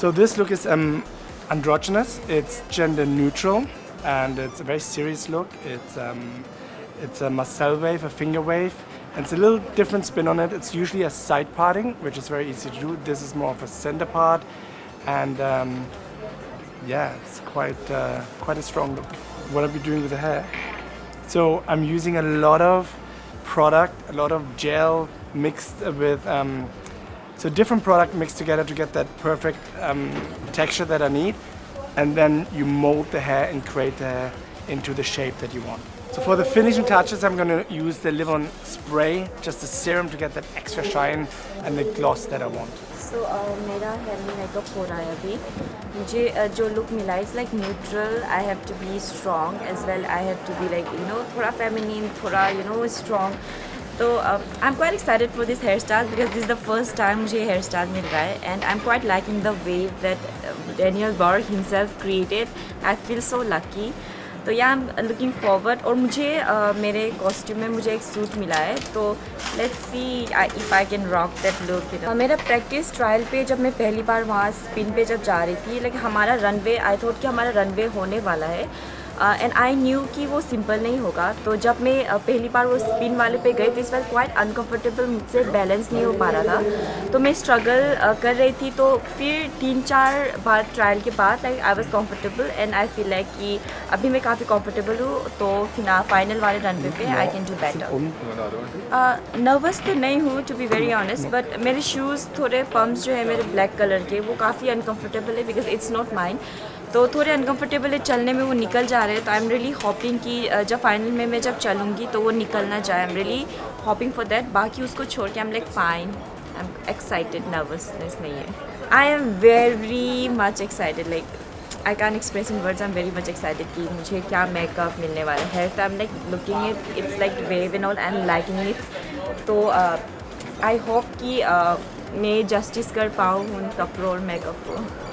So this look is um, androgynous. It's gender neutral, and it's a very serious look. It's um, it's a Marcel wave, a finger wave, and it's a little different spin on it. It's usually a side parting, which is very easy to do. This is more of a center part, and um, yeah, it's quite uh, quite a strong look. What I'll be doing with the hair. So I'm using a lot of product, a lot of gel mixed with um, so different product mixed together to get that perfect um, texture that I need, and then you mold the hair and create the hair into the shape that you want. So for the finishing touches, I'm gonna use the Live-On spray, just a serum to get that extra shine and the gloss that I want. So uh, मेरा hair में makeup हो रहा है अभी मुझे uh, जो look मिला is like neutral I have to be strong as well I have to be like you know थोड़ा फेमिनिन थोड़ा यू नो स्ट्रॉन्ग तो I am quite excited for this hair style because this the first time मुझे hair style मिल रहा है and I am quite liking the way that Daniel Bauer himself created I feel so lucky तो yeah am looking forward और मुझे uh, मेरे costume में मुझे एक सूट मिला है। तो let's see if I can rock that look मेरा प्रैक्टिस ट्रायल पे जब मैं पहली बार वहाँ स्पिन पे जब जा रही थी लाइक हमारा रनवे आई थॉट कि हमारा रनवे होने वाला है। एंड आई न्यू कि वो सिंपल नहीं होगा। तो जब मैं uh, पहली बार वो स्पिन वाले पे गई तो इस बार क्वाइट अनकम्फर्टेबल मुझसे बैलेंस नहीं हो पा रहा था। तो मैं स्ट्रगल uh, कर रही थी तो फिर तीन चार बार ट्रायल के बाद like I was comfortable and I feel like कि अभी मैं काफ़ी कम्फर्टेबल हूँ तो फिर फाइनल वाले रन पे I can do better nervous तो नहीं हूँ to be very honest but मेरे शूज़ थोड़े पम्प्स जो है मेरे ब्लैक कलर के वो काफ़ी अनकम्फर्टेबल है बिकॉज़ इट्स नॉट माइंड तो थोड़े अनकम्फर्टेबल है, चलने में वो निकल जा रहे हैं। तो आई एम रियली हॉपिंग कि जब फाइनल में मैं जब चलूँगी तो वो निकल ना जाए I am really hoping for that बाकी उसको छोड़ के I am like fine I am excited nervousness नहीं है। I am very much excited like I can express in words I am very much excited कि मुझे क्या मेकअप मिलने वाला है। तो I am like looking it it's like wave in all I am liking it तो I hope कि मैं जस्टिस कर पाऊँ उन कपड़ों और मेकअप को।